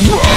Terror!